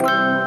you